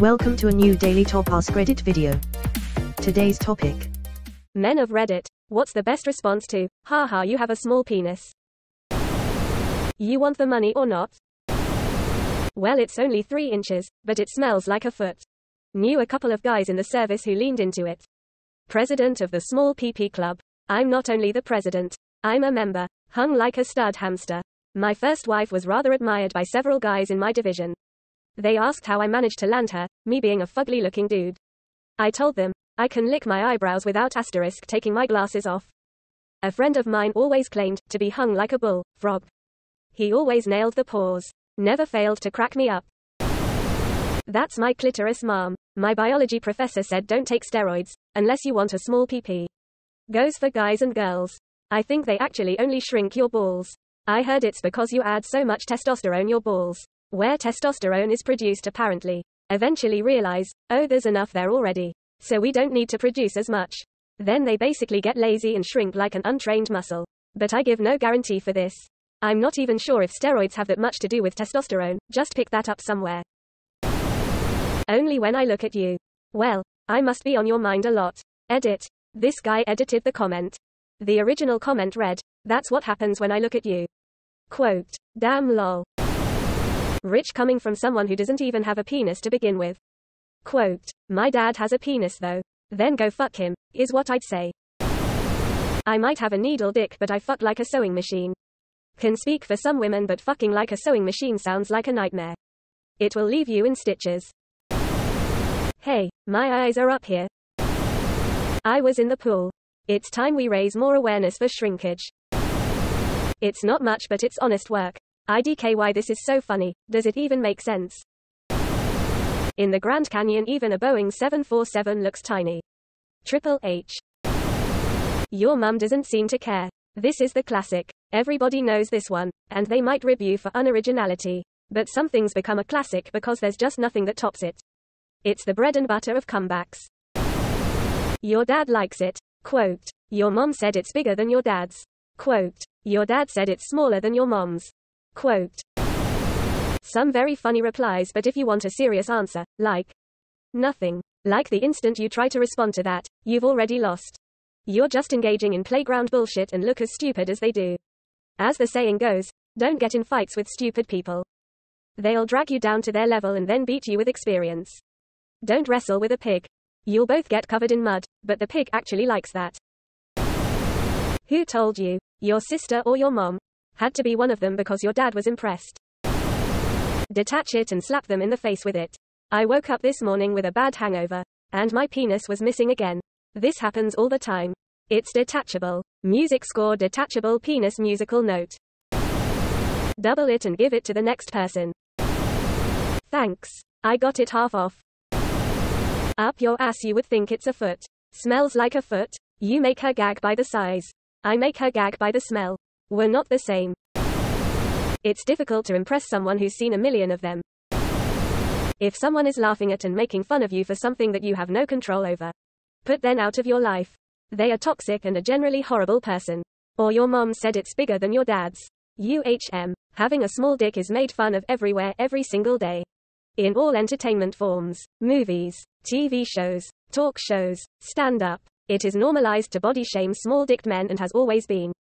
Welcome to a new Daily Top Ask Reddit video. Today's topic Men of Reddit, what's the best response to, haha, you have a small penis? You want the money or not? Well, it's only 3 inches, but it smells like a foot. Knew a couple of guys in the service who leaned into it. President of the Small PP Club. I'm not only the president, I'm a member, hung like a stud hamster. My first wife was rather admired by several guys in my division. They asked how I managed to land her, me being a fugly looking dude. I told them, I can lick my eyebrows without asterisk taking my glasses off. A friend of mine always claimed to be hung like a bull frog. He always nailed the pause. Never failed to crack me up. That's my clitoris, mom. My biology professor said don't take steroids, unless you want a small PP. Goes for guys and girls. I think they actually only shrink your balls. I heard it's because you add so much testosterone your balls. Where testosterone is produced apparently. Eventually realize, oh there's enough there already. So we don't need to produce as much. Then they basically get lazy and shrink like an untrained muscle. But I give no guarantee for this. I'm not even sure if steroids have that much to do with testosterone, just pick that up somewhere. Only when I look at you. Well, I must be on your mind a lot. Edit. This guy edited the comment. The original comment read, That's what happens when I look at you. Quote. Damn lol. Rich coming from someone who doesn't even have a penis to begin with. Quote. My dad has a penis though. Then go fuck him, is what I'd say. I might have a needle dick but I fuck like a sewing machine. Can speak for some women but fucking like a sewing machine sounds like a nightmare. It will leave you in stitches. Hey, my eyes are up here. I was in the pool. It's time we raise more awareness for shrinkage. It's not much but it's honest work. IDK why this is so funny, does it even make sense? In the Grand Canyon even a Boeing 747 looks tiny. Triple H. Your mum doesn't seem to care. This is the classic. Everybody knows this one, and they might rib you for unoriginality. But some things become a classic because there's just nothing that tops it. It's the bread and butter of comebacks. Your dad likes it. Quote. Your mom said it's bigger than your dad's. Quote. Your dad said it's smaller than your mom's. Quote. Some very funny replies, but if you want a serious answer, like nothing, like the instant you try to respond to that, you've already lost. You're just engaging in playground bullshit and look as stupid as they do. As the saying goes, don't get in fights with stupid people. They'll drag you down to their level and then beat you with experience. Don't wrestle with a pig. You'll both get covered in mud, but the pig actually likes that. Who told you? Your sister or your mom? Had to be one of them because your dad was impressed. Detach it and slap them in the face with it. I woke up this morning with a bad hangover, and my penis was missing again. This happens all the time. It's detachable. Music score detachable penis musical note. Double it and give it to the next person. Thanks. I got it half off. Up your ass you would think it's a foot. Smells like a foot. You make her gag by the size. I make her gag by the smell. We're not the same. It's difficult to impress someone who's seen a million of them. If someone is laughing at and making fun of you for something that you have no control over, put them out of your life. They are toxic and a generally horrible person. Or your mom said it's bigger than your dad's. UHM. Having a small dick is made fun of everywhere every single day in all entertainment forms, movies, TV shows, talk shows, stand up. It is normalized to body shame small dicked men and has always been.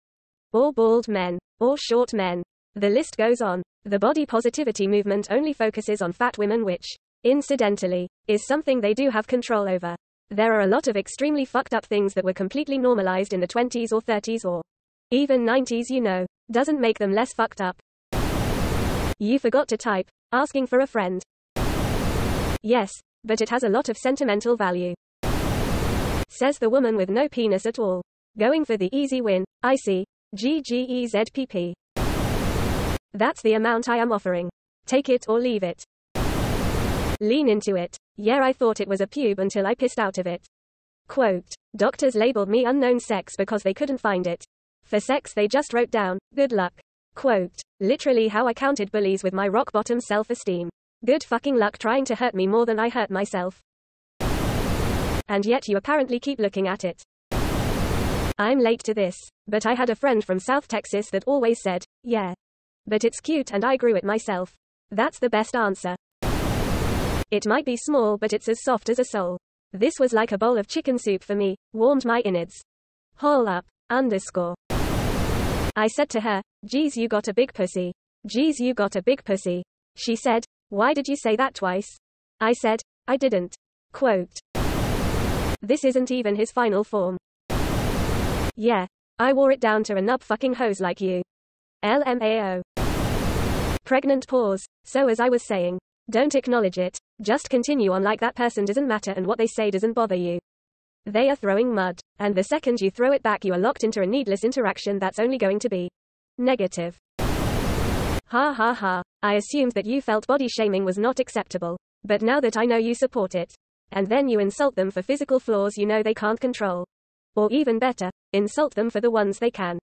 Or bald men, or short men. The list goes on. The body positivity movement only focuses on fat women, which, incidentally, is something they do have control over. There are a lot of extremely fucked up things that were completely normalized in the 20s or 30s or even 90s, you know. Doesn't make them less fucked up. You forgot to type, asking for a friend. Yes, but it has a lot of sentimental value. Says the woman with no penis at all. Going for the easy win, I see. GGEZPP. That's the amount I am offering. Take it or leave it. Lean into it. Yeah, I thought it was a pube until I pissed out of it. Quote. Doctors labeled me unknown sex because they couldn't find it. For sex, they just wrote down, good luck. Quote. Literally how I counted bullies with my rock bottom self esteem. Good fucking luck trying to hurt me more than I hurt myself. And yet you apparently keep looking at it. I'm late to this, but I had a friend from South Texas that always said, yeah. But it's cute and I grew it myself. That's the best answer. It might be small, but it's as soft as a soul. This was like a bowl of chicken soup for me, warmed my innards. Hole up. Underscore. I said to her, geez, you got a big pussy. Geez, you got a big pussy. She said, why did you say that twice? I said, I didn't. Quote. This isn't even his final form. Yeah. I wore it down to a nub fucking hose like you. LMAO. Pregnant pause. So as I was saying, don't acknowledge it. Just continue on like that person doesn't matter and what they say doesn't bother you. They are throwing mud. And the second you throw it back, you are locked into a needless interaction that's only going to be negative. Ha ha ha. I assumed that you felt body shaming was not acceptable. But now that I know you support it. And then you insult them for physical flaws you know they can't control. Or even better, insult them for the ones they can.